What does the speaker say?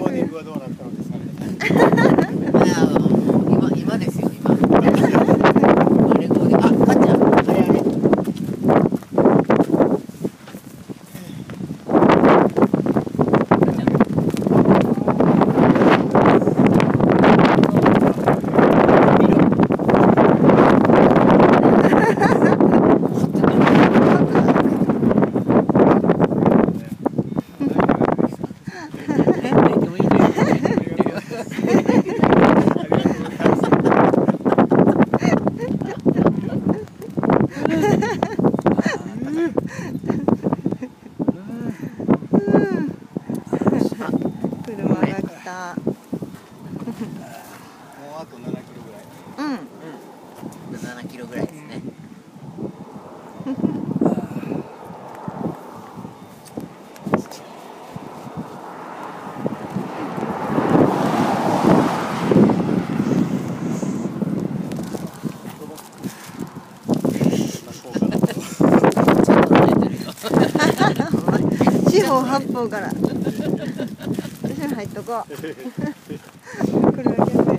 モーニングはどうなったのですかね。車が来た。もうあとキロぐらい。うん。7キロぐらい。四方八方から。私も入っとこう。